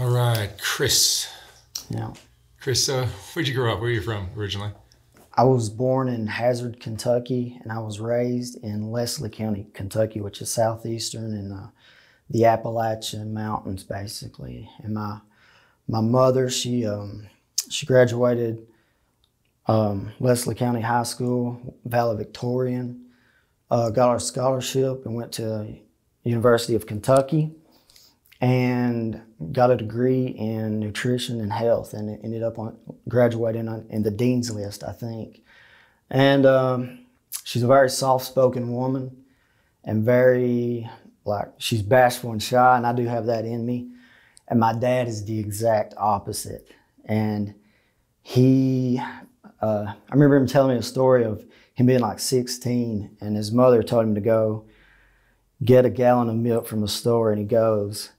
All right, Chris. Yeah. Chris, uh, where'd you grow up? Where are you from originally? I was born in Hazard, Kentucky, and I was raised in Leslie County, Kentucky, which is southeastern in uh, the Appalachian Mountains, basically. And my my mother, she um, she graduated um, Leslie County High School, valedictorian, uh, got her scholarship, and went to University of Kentucky and got a degree in nutrition and health and ended up on graduating on, in the dean's list i think. And um, she's a very soft-spoken woman and very like she's bashful and shy and i do have that in me. And my dad is the exact opposite. And he uh, i remember him telling me a story of him being like 16 and his mother told him to go get a gallon of milk from the store and he goes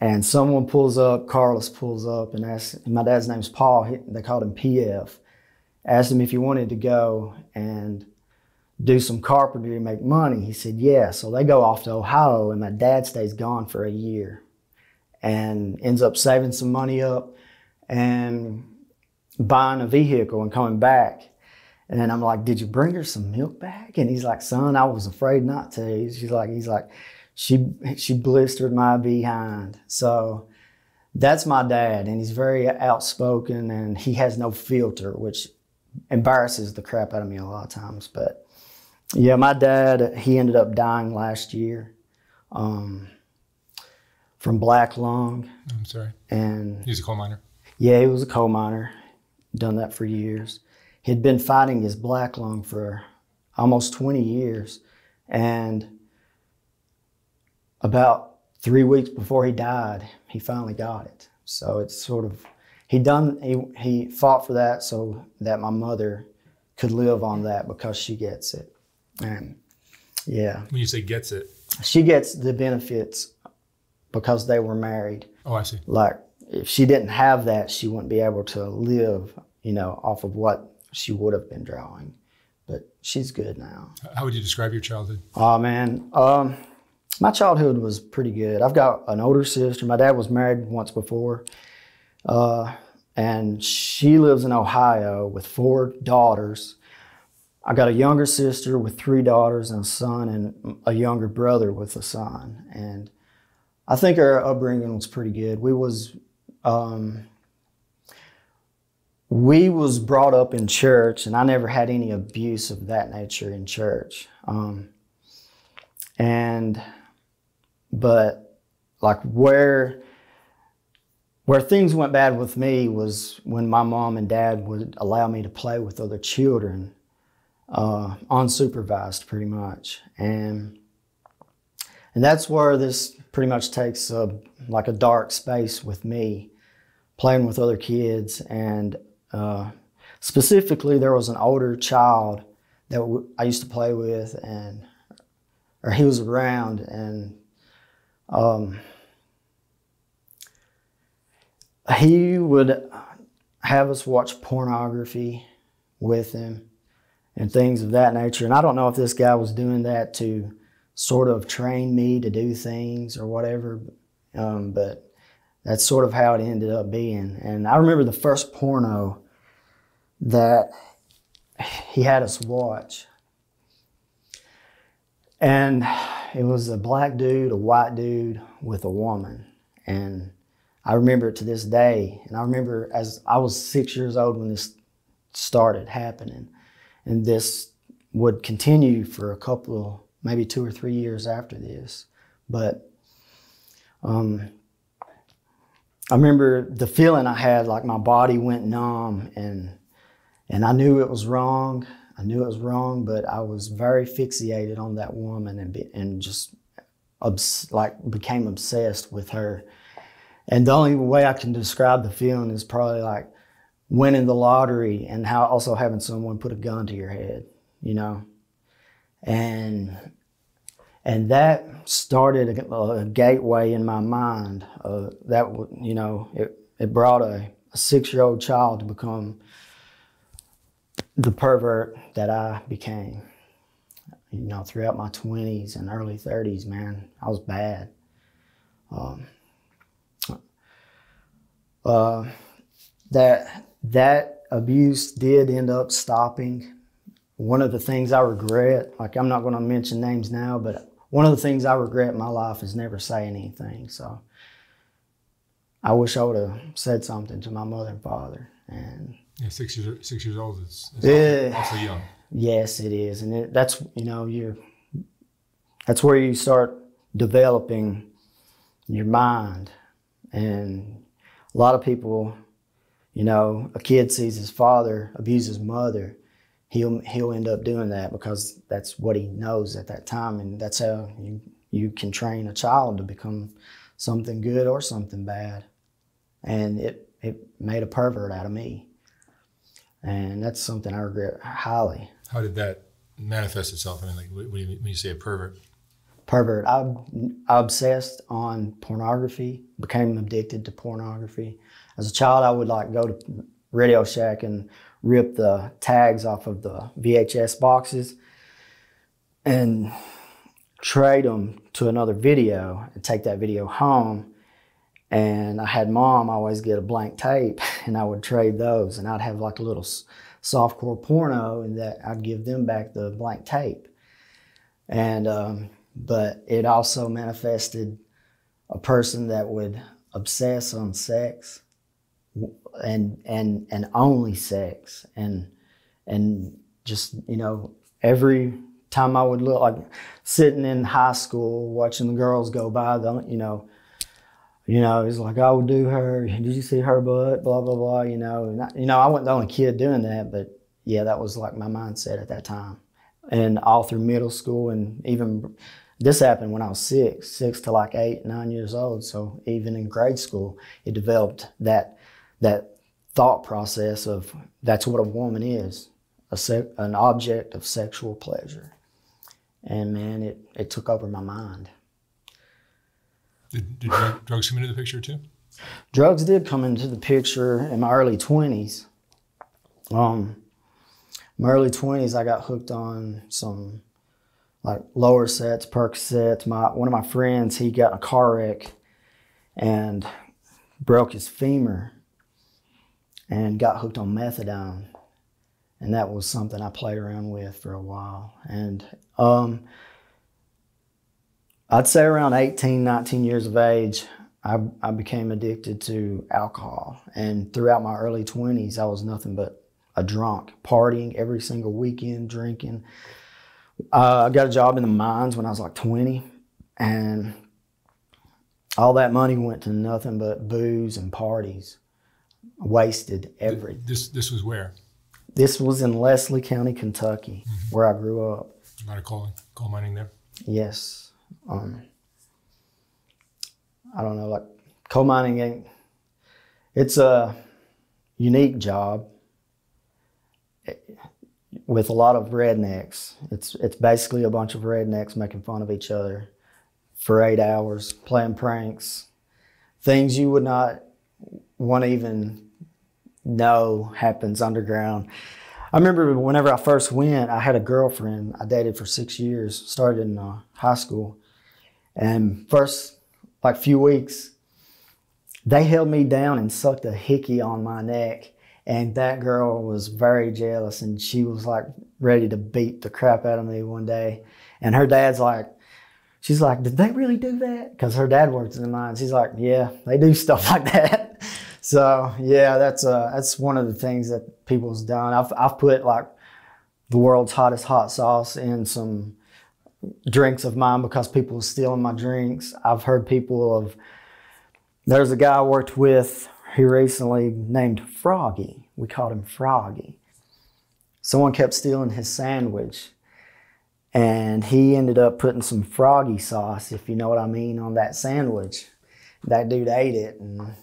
and someone pulls up, Carlos pulls up and asks, and my dad's name's Paul, he, they called him PF, asked him if he wanted to go and do some carpentry and make money. He said, yeah. So they go off to Ohio and my dad stays gone for a year and ends up saving some money up and buying a vehicle and coming back. And then I'm like, did you bring her some milk back? And he's like, son, I was afraid not to. He's like, he's like, she she blistered my behind. So that's my dad, and he's very outspoken, and he has no filter, which embarrasses the crap out of me a lot of times. But yeah, my dad he ended up dying last year um, from black lung. I'm sorry. And he's a coal miner. Yeah, he was a coal miner. Done that for years. He'd been fighting his black lung for almost 20 years, and about three weeks before he died, he finally got it. So it's sort of he done he he fought for that so that my mother could live on that because she gets it. And yeah. When you say gets it, she gets the benefits because they were married. Oh, I see. Like if she didn't have that, she wouldn't be able to live, you know, off of what she would have been drawing. But she's good now. How would you describe your childhood? Oh man, um, my childhood was pretty good. I've got an older sister. My dad was married once before, uh, and she lives in Ohio with four daughters. I got a younger sister with three daughters and a son, and a younger brother with a son. And I think our upbringing was pretty good. We was um, we was brought up in church, and I never had any abuse of that nature in church. Um, and but like where where things went bad with me was when my mom and dad would allow me to play with other children, uh, unsupervised pretty much, and and that's where this pretty much takes a, like a dark space with me, playing with other kids, and uh, specifically there was an older child that I used to play with, and or he was around, and um, he would have us watch pornography with him and things of that nature. And I don't know if this guy was doing that to sort of train me to do things or whatever, um, but that's sort of how it ended up being. And I remember the first porno that he had us watch. And it was a black dude, a white dude with a woman. And I remember it to this day. And I remember as I was six years old when this started happening. And this would continue for a couple, maybe two or three years after this. But um, I remember the feeling I had, like my body went numb, and and I knew it was wrong. I knew it was wrong, but I was very fixated on that woman and be, and just obs- like became obsessed with her. And the only way I can describe the feeling is probably like winning the lottery and how also having someone put a gun to your head, you know. And and that started a, a gateway in my mind. Uh, that you know, it it brought a, a six year old child to become the pervert that I became. You know, throughout my 20s and early 30s, man, I was bad. Um, Uh, that that abuse did end up stopping. One of the things I regret, like I'm not going to mention names now, but one of the things I regret in my life is never saying anything. So I wish I would have said something to my mother and father. And Yeah, six years six years old is, is Yeah. also young. yes, it is, and it, that's you know you. That's where you start developing your mind, and a lot of people, you know, a kid sees his father abuse his mother, he'll he'll end up doing that because that's what he knows at that time, and that's how you you can train a child to become something good or something bad, and it it made a pervert out of me, and that's something I regret highly. How did that manifest itself? I mean, like, do you mean when you say a pervert? pervert. I, I obsessed on pornography, became addicted to pornography. As a child, I would like go to Radio Shack and rip the tags off of the VHS boxes and trade them to another video and take that video home. And I had mom always get a blank tape and I would trade those and I'd have like a little softcore porno and that I'd give them back the blank tape. And, um, but it also manifested a person that would obsess on sex and and and only sex and and just you know every time I would look like sitting in high school watching the girls go by the you know you know it's like I would do her did you see her butt blah blah blah you know and I, you know I wasn't the only kid doing that but yeah that was like my mindset at that time and all through middle school and even this happened when I was six, six to like eight, nine years old. So even in grade school, it developed that that thought process of that's what a woman is, a an object of sexual pleasure. And man, it, it took over my mind. Did, did drug, drugs come into the picture too? Drugs did come into the picture in my early 20s. Um, my early 20s, I got hooked on some like Lorcets, Percocets. My one of my friends, he got in a car wreck and broke his femur and got hooked on methadone. And that was something I played around with for a while. And um, I'd say around 18, 19 years of age, I, I became addicted to alcohol. And throughout my early 20s, I was nothing but a drunk, partying every single weekend, drinking. Uh, I got a job in the mines when I was like 20, and all that money went to nothing but booze and parties. Wasted every. This this was where This was in Leslie County, Kentucky, where I grew up. a lot of coal coal mining there. Yes. Um, I don't know, like coal mining ain't, it's a unique job with a lot of rednecks. It's, it's basically a bunch of rednecks making fun of each other for eight hours, playing pranks, things you would not want to even know happens underground. I remember whenever I first went, I had a girlfriend I dated for six years, started in uh, high school. And first, like few weeks, they held me down and sucked a hickey on my neck. And that girl was very jealous and she was like ready to beat the crap out of me one day. And her dad's like, she's like, did they really do that? Because her dad works in the mines. He's like, yeah, they do stuff like that. So yeah, that's uh, that's one of the things that people's done. I've I've put like the world's hottest hot sauce in some drinks of mine because people were stealing my drinks. I've heard people of there's a guy I worked with here recently named Froggy. We called him Froggy. Someone kept stealing his sandwich and he ended up putting some froggy sauce, if you know what I mean, on that sandwich. That dude ate it and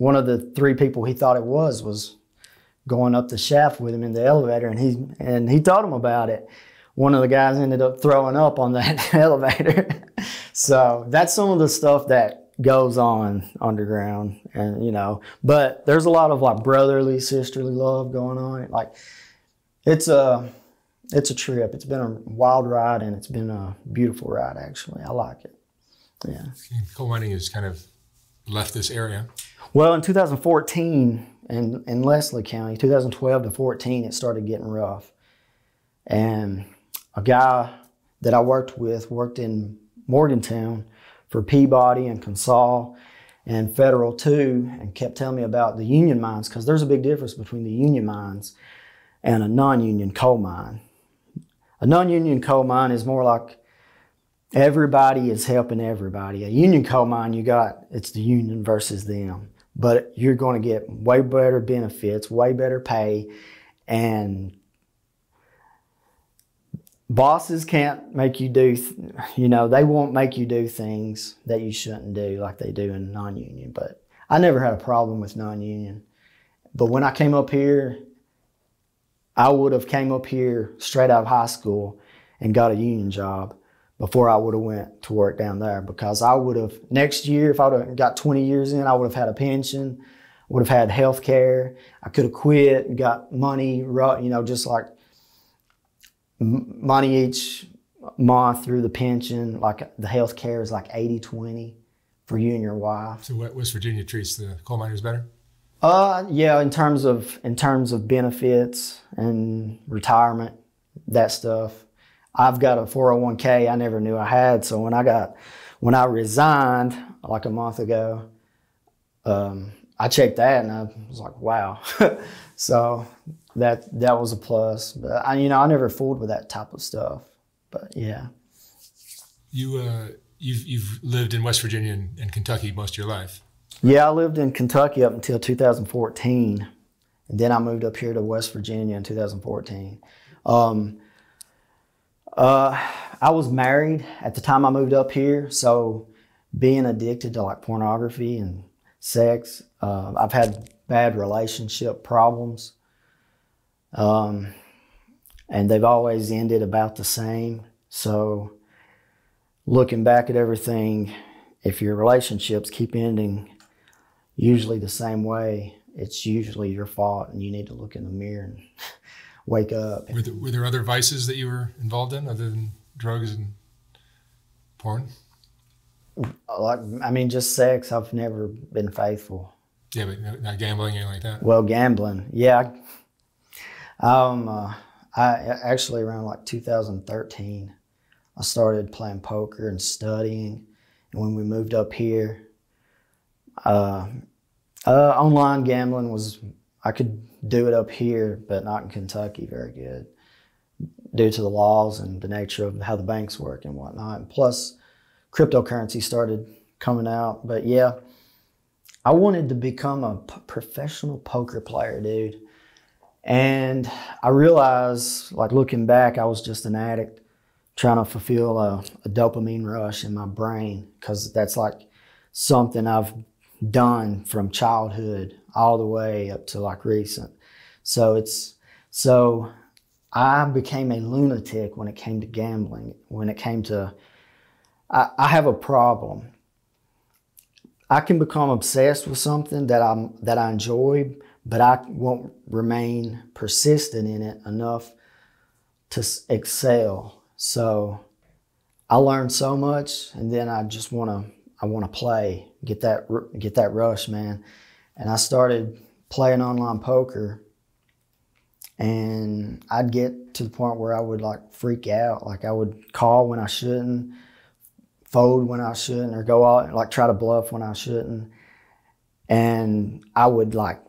one of the three people he thought it was was going up the shaft with him in the elevator and he and he told him about it one of the guys ended up throwing up on that elevator. So that's some of the stuff that goes on underground and you know but there's a lot of like brotherly sisterly love going on. Like it's a it's a trip. It's been a wild ride and it's been a beautiful ride actually. I like it. Yeah. Coal mining has kind of left this area. Well, in 2014, in, in Leslie County, 2012 to 14, it started getting rough. And a guy that I worked with worked in Morgantown for Peabody and Consol and Federal too, and kept telling me about the union mines because there's a big difference between the union mines and a non-union coal mine. A non-union coal mine is more like everybody is helping everybody. A union coal mine, you got it's the union versus them, but you're going to get way better benefits, way better pay, and bosses can't make you do you know they won't make you do things that you shouldn't do like they do in non-union but i never had a problem with non-union. But when i came up here i would have came up here straight out of high school and got a union job before i would have went to work down there because i would have next year if i would have got 20 years in i would have had a pension would have had health care i could have quit got money you know just like money each month through the pension, like the health care is like 80 20 for you and your wife. So what West Virginia treats the coal miners better? Uh yeah, in terms of in terms of benefits and retirement, that stuff. I've got a 401k I never knew I had. So when I got when I resigned like a month ago, um, I checked that and I was like, wow. so that that was a plus. But I, you know, I never fooled with that type of stuff. But yeah. You uh, you've you've lived in West Virginia and, and Kentucky most of your life. Yeah, I lived in Kentucky up until 2014, and then I moved up here to West Virginia in 2014. Um, uh, I was married at the time I moved up here, so being addicted to like pornography and sex, uh, I've had bad relationship problems. Um, and they've always ended about the same. So, looking back at everything, if your relationships keep ending usually the same way, it's usually your fault, and you need to look in the mirror and wake up. Were there, were there other vices that you were involved in other than drugs and porn? Like, I mean, just sex. I've never been faithful. Yeah, but not gambling, anything like that. Well, gambling, yeah. Um, uh, I actually around like 2013, I started playing poker and studying. And when we moved up here, uh, uh, online gambling was I could do it up here, but not in Kentucky very good, due to the laws and the nature of how the banks work and whatnot. And plus, cryptocurrency started coming out. But yeah, I wanted to become a professional poker player, dude. And I realized, like looking back, I was just an addict trying to fulfill a, a dopamine rush in my brain because that's like something I've done from childhood all the way up to like recent. So it's so I became a lunatic when it came to gambling. When it came to, I, I have a problem. I can become obsessed with something that I'm that I enjoy, but I won't remain persistent in it enough to excel. So I learned so much, and then I just want to I want to play, get that get that rush, man. And I started playing online poker, and I'd get to the point where I would like freak out, like I would call when I shouldn't, fold when I shouldn't, or go out like try to bluff when I shouldn't, and I would like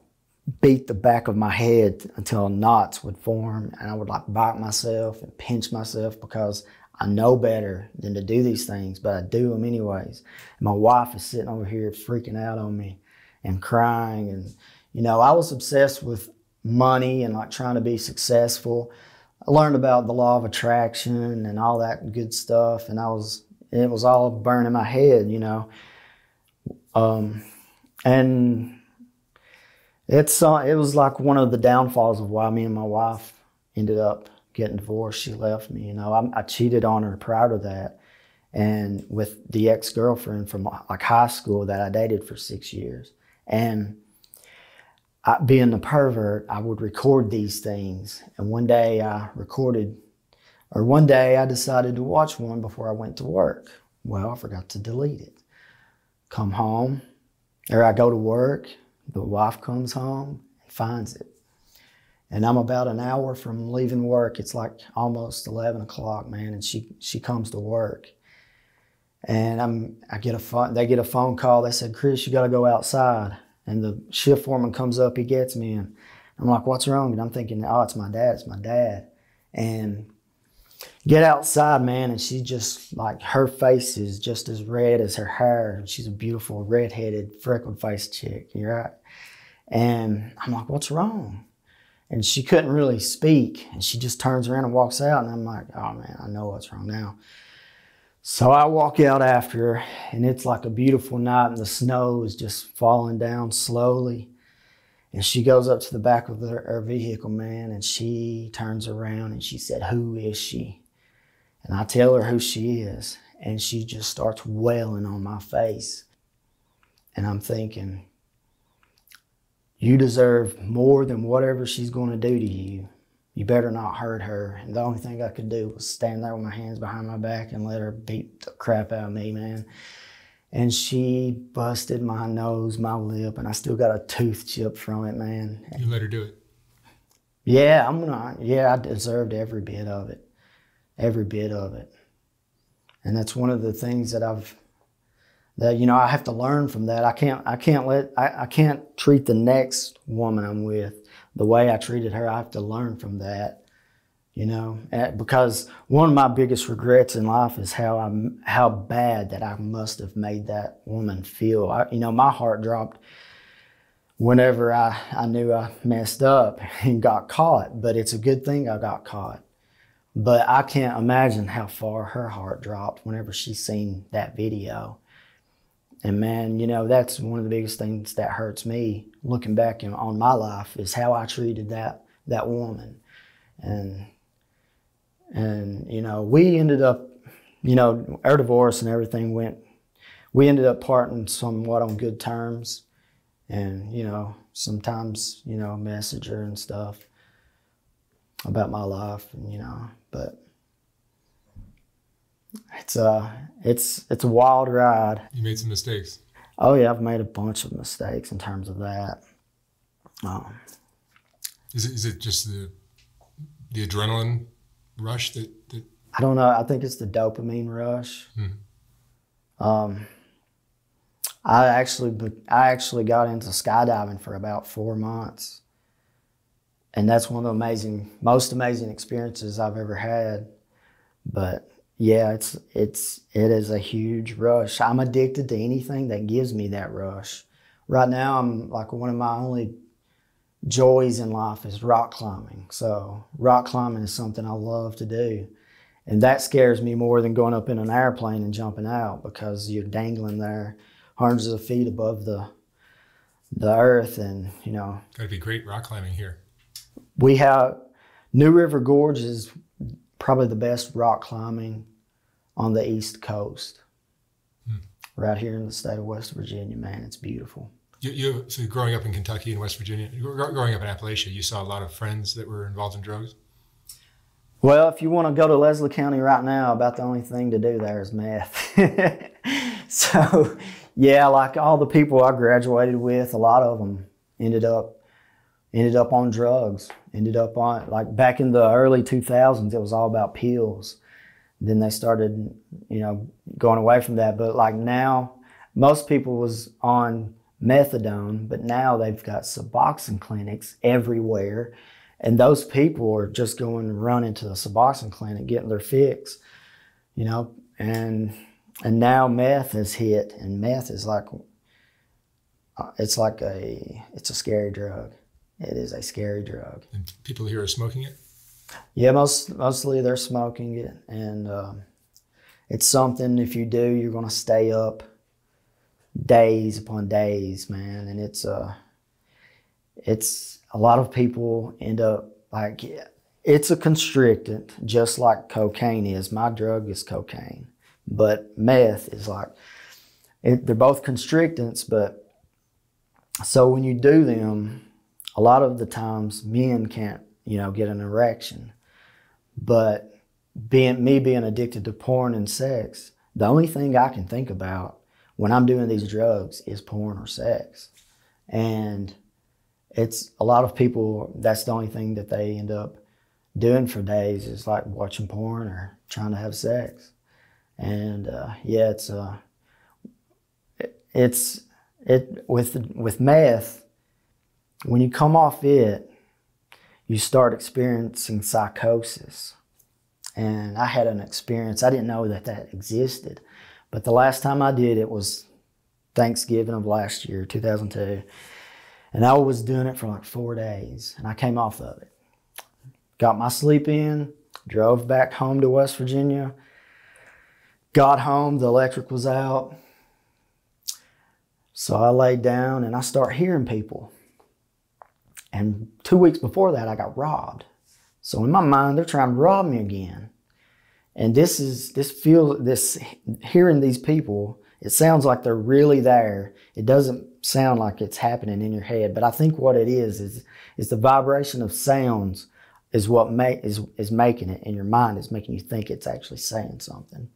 beat the back of my head until knots would form and I would like bite myself and pinch myself because I know better than to do these things, but I do them anyways. And my wife is sitting over here freaking out on me and crying. And, you know, I was obsessed with money and like trying to be successful. I learned about the law of attraction and all that good stuff. And I was, it was all burning my head, you know. Um, and it's uh, it was like one of the downfalls of why me and my wife ended up getting divorced. She left me. You know, I, I cheated on her prior to that, and with the ex girlfriend from like high school that I dated for six years, and. I, being a pervert, I would record these things. And one day I recorded, or one day I decided to watch one before I went to work. Well, I forgot to delete it. Come home, or I go to work, the wife comes home and finds it. And I'm about an hour from leaving work. It's like almost 11 o'clock, man. And she, she comes to work. And I'm, I get a phone, they get a phone call. They said, Chris, you got to go outside. And the shift foreman comes up, he gets me. And I'm like, what's wrong? And I'm thinking, oh, it's my dad, it's my dad. And get outside, man, and she just like her face is just as red as her hair. And she's a beautiful red-headed, freckled-faced chick. You're right. And I'm like, what's wrong? And she couldn't really speak. And she just turns around and walks out. And I'm like, oh man, I know what's wrong now. So I walk out after her, and it's like a beautiful night, and the snow is just falling down slowly. And she goes up to the back of her vehicle, man, and she turns around and she said, Who is she? And I tell her who she is, and she just starts wailing on my face. And I'm thinking, You deserve more than whatever she's going to do to you. You better not hurt her. And the only thing I could do was stand there with my hands behind my back and let her beat the crap out of me, man and she busted my nose, my lip, and I still got a tooth chip from it, man. You let her do it. Yeah, I'm gonna. Yeah, I deserved every bit of it, every bit of it, and that's one of the things that I've that you know I have to learn from that. I can't. I can't let. I, I can't treat the next woman I'm with the way I treated her. I have to learn from that you know eh, because one of my biggest regrets in life is how i how bad that i must have made that woman feel I, you know my heart dropped whenever I, I knew i messed up and got caught but it's a good thing i got caught but i can't imagine how far her heart dropped whenever she seen that video. And man you know that's one of the biggest things that hurts me looking back on my life is how i treated that that woman. And and, you know, we ended up, you know, our divorce and everything went, we ended up parting somewhat on good terms. And, you know, sometimes, you know, messenger and stuff about my life, and, you know, but it's a, uh, it's, it's a wild ride. You made some mistakes. Oh yeah, I've made a bunch of mistakes in terms of that. Um, is it, is it just the the adrenaline rush that, that I don't know. I think it's the dopamine rush. Hmm. Um, I actually I actually got into skydiving for about four months, and that's one of the amazing, most amazing experiences I've ever had. But yeah, it's it's it is a huge rush. I'm addicted to anything that gives me that rush. Right now, I'm like one of my only joys in life is rock climbing. So rock climbing is something I love to do. And that scares me more than going up in an airplane and jumping out because you're dangling there hundreds of feet above the the earth and you know gotta be great rock climbing here. We have New River Gorge is probably the best rock climbing on the east coast. Hmm. Right here in the state of West Virginia, man, it's beautiful. You, you so growing up in Kentucky and West Virginia, growing up in Appalachia, you saw a lot of friends that were involved in drugs. Well, if you want to go to Leslie County right now, about the only thing to do there is meth. so, yeah, like all the people I graduated with, a lot of them ended up ended up on drugs. Ended up on like back in the early 2000s, it was all about pills. Then they started, you know, going away from that. But like now, most people was on methadone, but now they've got Suboxone clinics everywhere. And those people are just going and running to the Suboxone clinic, getting their fix, you know, and and now meth has hit, and meth is like uh, it's like a it's a scary drug. It is a scary drug. And people here are smoking it. Yeah, most mostly they're smoking it, and um, it's something. If you do, you're going to stay up days upon days, man. And it's uh it's a lot of people end up like it's a constrictant, just like cocaine is. My drug is cocaine, but meth is like it, they're both constrictants, but so when you do them, a lot of the times men can't, you know, get an erection. But being me being addicted to porn and sex, the only thing I can think about when I'm doing these drugs is porn or sex. And it's a lot of people, that's the only thing that they end up doing for days is like watching porn or trying to have sex. And uh, yeah, it's, uh, it, it's, it, with, with meth, when you come off it, you start experiencing psychosis. And I had an experience, I didn't know that that existed. But the last time I did it was Thanksgiving of last year, 2002. And I was doing it for like four days and I came off of it. Got my sleep in, drove back home to West Virginia. Got home, the electric was out. So I laid down and I start hearing people. And two weeks before that, I got robbed. So in my mind, they're trying to rob me again. And this is this feel this hearing these people, it sounds like they're really there. It doesn't sound like it's happening in your head, but I think what it is is is the vibration of sounds is what is is making it in your mind is making you think it's actually saying something.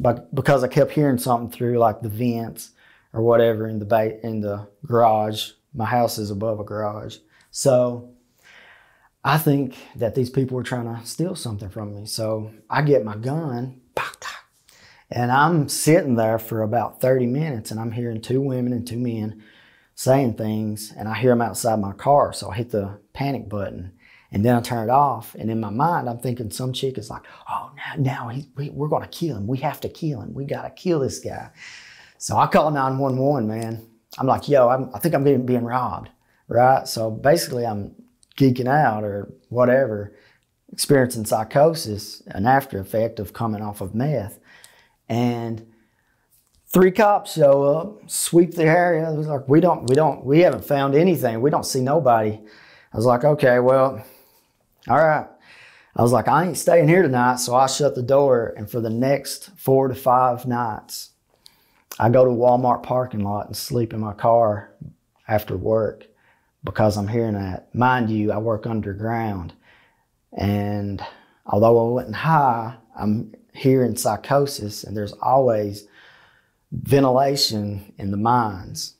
But because I kept hearing something through like the vents or whatever in the ba- in the garage, my house is above a garage. So I think that these people were trying to steal something from me. So I get my gun, and I'm sitting there for about 30 minutes, and I'm hearing two women and two men saying things, and I hear them outside my car. So I hit the panic button, and then I turn it off. And in my mind, I'm thinking some chick is like, "Oh, now, now he, we, we're going to kill him. We have to kill him. We got to kill this guy." So I call 911, man. I'm like, "Yo, I'm, I think I'm being, being robbed." Right. So basically, I'm geeking out or whatever, experiencing psychosis, an after effect of coming off of meth. And three cops show up, sweep the area. It was like, we don't, we don't, we haven't found anything. We don't see nobody. I was like, okay, well, all right. I was like, I ain't staying here tonight. So I shut the door. And for the next four to five nights, I go to Walmart parking lot and sleep in my car after work because I'm hearing that. Mind you, I work underground. And although I wasn't high, I'm hearing psychosis, and there's always ventilation in the mines.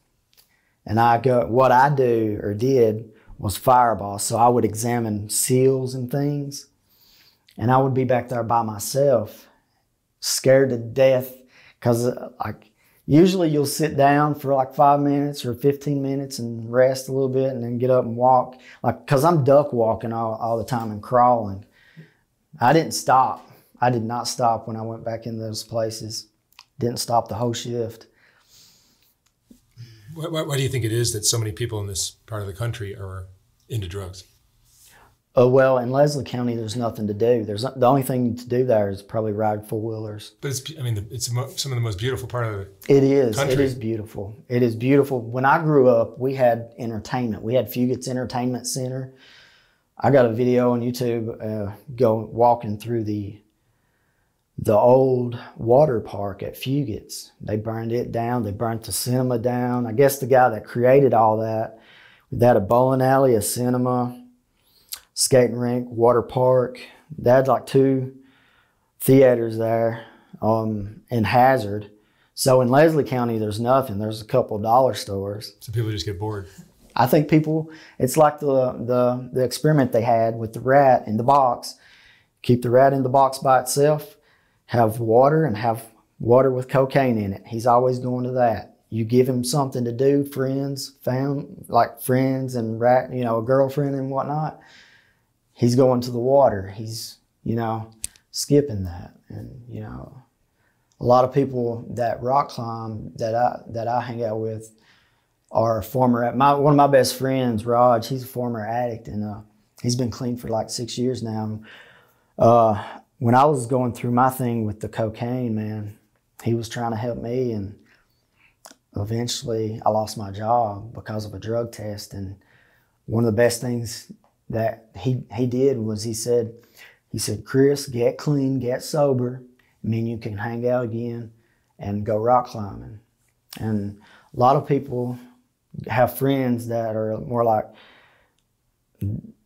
And I go, what I do or did was fire boss. So I would examine seals and things, and I would be back there by myself, scared to death, because like Usually you'll sit down for like five minutes or 15 minutes and rest a little bit and then get up and walk. Like, cause I'm duck walking all, all the time and crawling. I didn't stop. I did not stop when I went back in those places. Didn't stop the whole shift. Why, why do you think it is that so many people in this part of the country are into drugs? Oh well, in Leslie County, there's nothing to do. There's the only thing to do there is probably ride four wheelers. But it's, I mean, it's some of the most beautiful part of the It is. Country. It is beautiful. It is beautiful. When I grew up, we had entertainment. We had Fugates Entertainment Center. I got a video on YouTube, uh, go walking through the the old water park at Fugates. They burned it down. They burnt the cinema down. I guess the guy that created all that, had a bowling alley, a cinema skating rink, water park. They had like two theaters there um, in Hazard. So in Leslie County, there's nothing. There's a couple dollar stores. So people just get bored. I think people. It's like the the the experiment they had with the rat in the box. Keep the rat in the box by itself. Have water and have water with cocaine in it. He's always going to that. You give him something to do, friends, fam, like friends and rat, you know, a girlfriend and whatnot he's going to the water. He's, you know, skipping that. And, you know, a lot of people that rock climb that I that I hang out with are former my one of my best friends, Raj, he's a former addict and uh, he's been clean for like six years now. Uh, when I was going through my thing with the cocaine, man, he was trying to help me and eventually I lost my job because of a drug test and one of the best things that he he did was he said he said Chris get clean get sober I mean you can hang out again and go rock climbing. And a lot of people have friends that are more like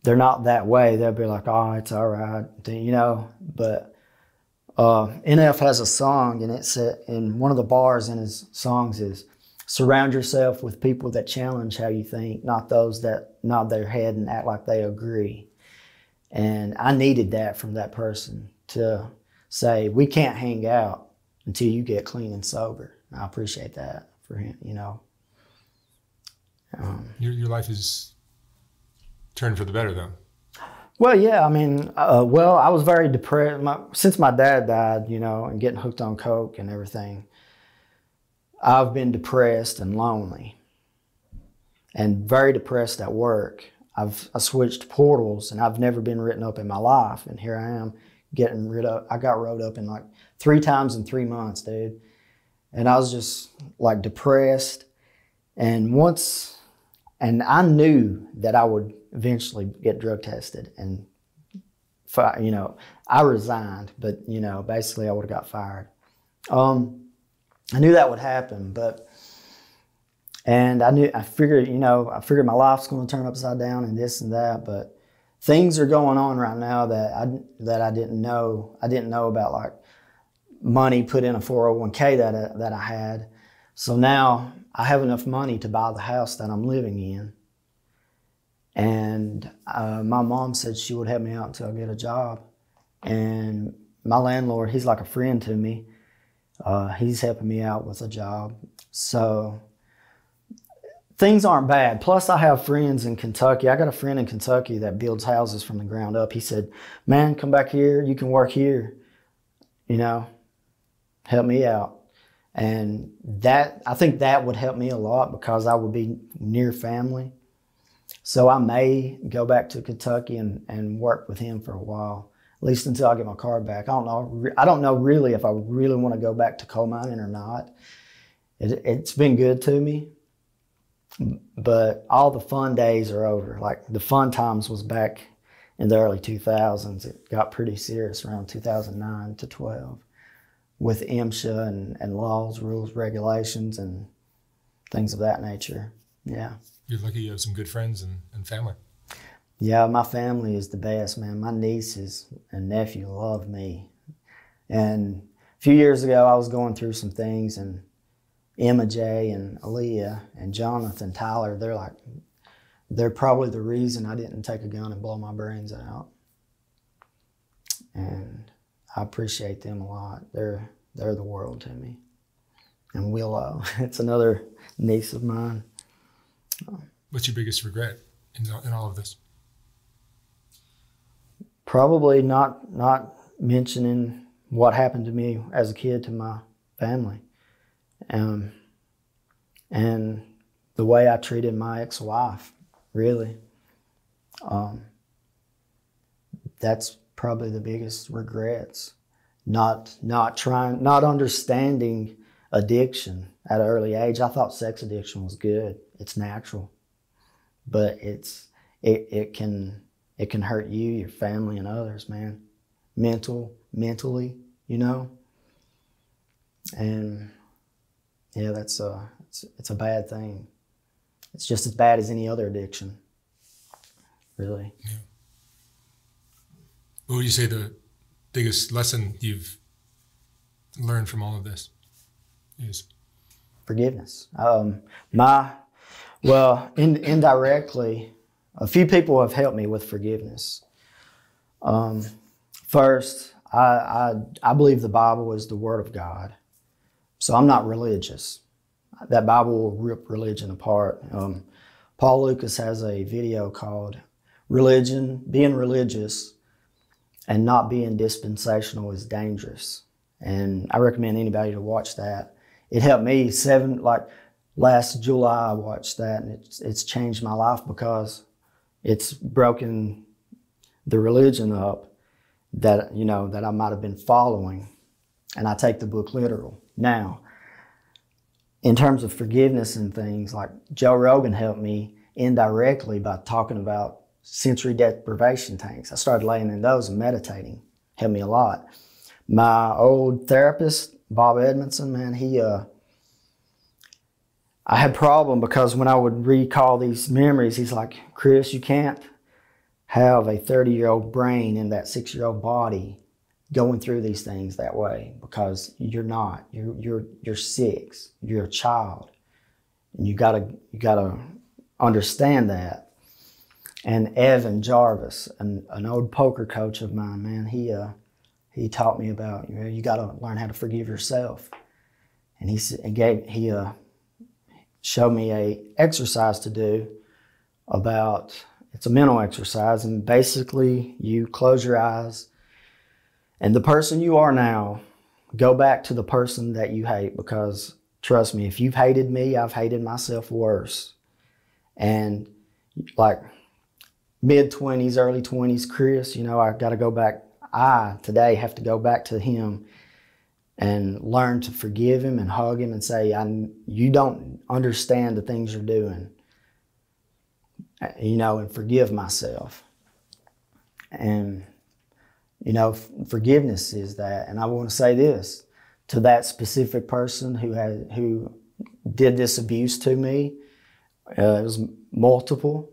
they're not that way. They'll be like oh it's all right you know? But uh, NF has a song, and it said, and one of the bars in his songs is, "Surround yourself with people that challenge how you think, not those that nod their head and act like they agree." And I needed that from that person to say, "We can't hang out until you get clean and sober." I appreciate that for him, you know. Um, your your life is turned for the better, though. Well, yeah, I mean, uh, well, I was very depressed my, since my dad died, you know, and getting hooked on coke and everything. I've been depressed and lonely, and very depressed at work. I've I switched portals, and I've never been written up in my life, and here I am getting rid of. I got wrote up in like three times in three months, dude, and I was just like depressed. And once, and I knew that I would eventually get drug tested and you know i resigned but you know basically i would have got fired um, i knew that would happen but and i knew i figured you know i figured my life's going to turn upside down and this and that but things are going on right now that i that i didn't know i didn't know about like money put in a 401k that I, that i had so now i have enough money to buy the house that i'm living in and uh, my mom said she would help me out until I get a job. And my landlord, he's like a friend to me. Uh, he's helping me out with a job. So things aren't bad. Plus, I have friends in Kentucky. I got a friend in Kentucky that builds houses from the ground up. He said, Man, come back here. You can work here. You know, help me out. And that, I think that would help me a lot because I would be near family so I may go back to Kentucky and, and work with him for a while, at least until I get my car back. I don't know. I don't know really if I really want to go back to coal mining or not. It, it's been good to me, but all the fun days are over. Like the fun times was back in the early 2000s. It got pretty serious around 2009 to 12 with MSHA and, and laws, rules, regulations, and things of that nature. Yeah. You're lucky you have some good friends and, and family. Yeah, my family is the best, man. My nieces and nephew love me. And a few years ago, I was going through some things, and Emma J and Aaliyah and Jonathan Tyler, they're like, they're probably the reason I didn't take a gun and blow my brains out. And I appreciate them a lot. They're they're the world to me. And Willow, it's another niece of mine. What's your biggest regret in, in all of this? Probably not not mentioning what happened to me as a kid to my family, um, and the way I treated my ex-wife. Really, um, that's probably the biggest regrets. Not not trying, not understanding addiction at an early age. I thought sex addiction was good it's natural, but it's it, it can it can hurt you, your family, and others, man. Mental, mentally, you know. And yeah, that's a it's, it's a bad thing. It's just as bad as any other addiction, really. Yeah. What would you say the biggest lesson you've learned from all of this is? Forgiveness. Um, my well, in, indirectly, a few people have helped me with forgiveness. Um, first, I, I, I believe the Bible is the Word of God. So I'm not religious. That Bible will rip religion apart. Um, Paul Lucas has a video called Religion, Being Religious and Not Being Dispensational is Dangerous. And I recommend anybody to watch that. It helped me seven, like last July I watched that and it's, it's changed my life because it's broken the religion up that you know that I might have been following and I take the book literal. Now, in terms of forgiveness and things like Joe Rogan helped me indirectly by talking about sensory deprivation tanks. I started laying in those and meditating. Helped me a lot. My old therapist, Bob Edmondson, man, he uh, I had problem because when I would recall these memories, he's like, Chris, you can't have a 30 year old brain in that six year old body going through these things that way because you're not. You're you're you're six. You're a child, and you gotta you gotta understand that. And Evan Jarvis, an, an old poker coach of mine, man, he uh, he taught me about you know you gotta learn how to forgive yourself. And he he gave he uh, showed me a exercise to do about it's a mental exercise and basically you close your eyes and the person you are now go back to the person that you hate because trust me if you've hated me i've hated myself worse. And like mid 20s early 20s chris you know i got to go back i today have to go back to him and learn to forgive him and hug him and say I, you don't understand the things you're doing you know, and forgive myself. And, you know, forgiveness is that. And I want to say this to that specific person who had, who did this abuse to me. Uh, it was multiple.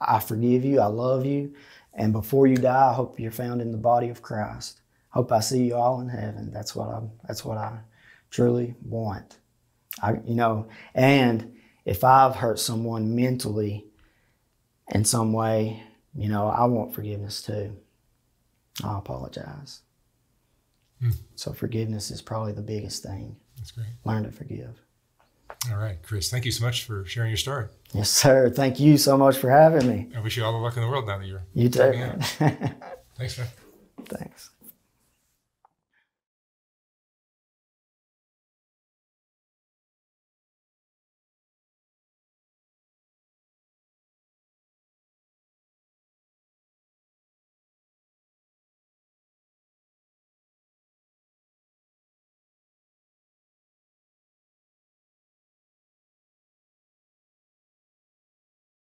I forgive you. I love you. And before you die, I hope you're found in the body of Christ. Hope I see you all in heaven. That's what I. That's what I truly want. I, you know, and if I've hurt someone mentally in some way, you know, I want forgiveness too. I apologize. Hmm. So forgiveness is probably the biggest thing. That's great. Learn to forgive. All right, Chris, thank you so much for sharing your story. Yes, sir. Thank you so much for having me. I wish you all the luck in the world now that you're You too. Thanks, man. Thanks.